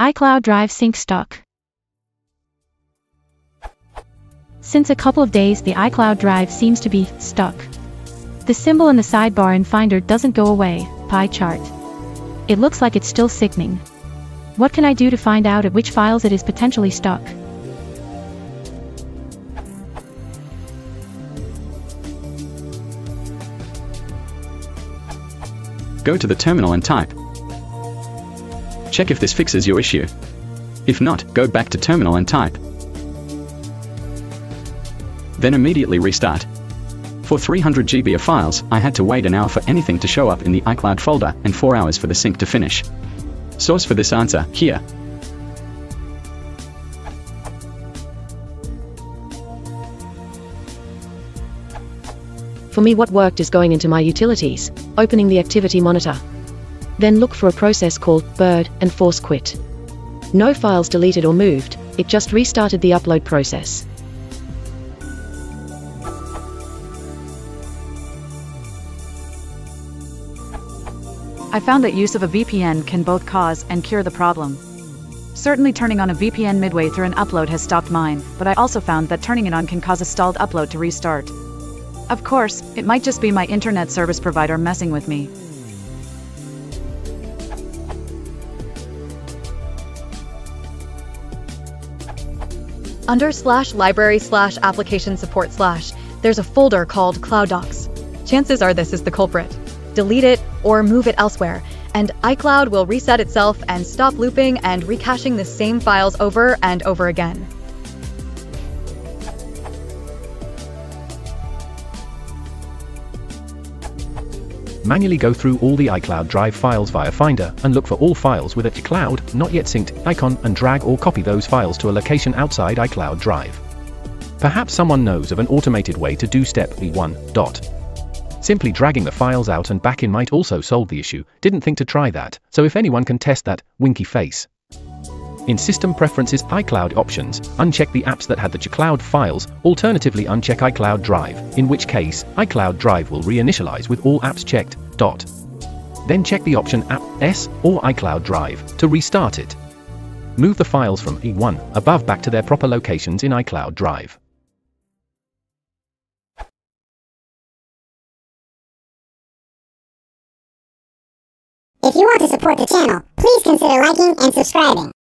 iCloud Drive sync stuck. Since a couple of days the iCloud Drive seems to be stuck. The symbol in the sidebar in Finder doesn't go away, pie chart. It looks like it's still sickening. What can I do to find out at which files it is potentially stuck? Go to the terminal and type. Check if this fixes your issue. If not, go back to terminal and type. Then immediately restart. For 300 GB of files, I had to wait an hour for anything to show up in the iCloud folder and 4 hours for the sync to finish. Source for this answer, here. For me what worked is going into my utilities, opening the activity monitor. Then look for a process called bird and force quit. No files deleted or moved, it just restarted the upload process. I found that use of a VPN can both cause and cure the problem. Certainly turning on a VPN midway through an upload has stopped mine, but I also found that turning it on can cause a stalled upload to restart. Of course, it might just be my internet service provider messing with me. Under slash library slash application support slash, there's a folder called Cloud Docs. Chances are this is the culprit. Delete it or move it elsewhere, and iCloud will reset itself and stop looping and recaching the same files over and over again. Manually go through all the iCloud Drive files via Finder and look for all files with a cloud not yet synced icon and drag or copy those files to a location outside iCloud Drive. Perhaps someone knows of an automated way to do step E1. Dot. Simply dragging the files out and back in might also solve the issue, didn't think to try that, so if anyone can test that, winky face. In System Preferences iCloud Options, uncheck the apps that had the iCloud files, alternatively uncheck iCloud Drive, in which case, iCloud Drive will reinitialize with all apps checked. Dot. Then check the option App S or iCloud Drive to restart it. Move the files from E1 above back to their proper locations in iCloud Drive. If you want to support the channel, please consider liking and subscribing.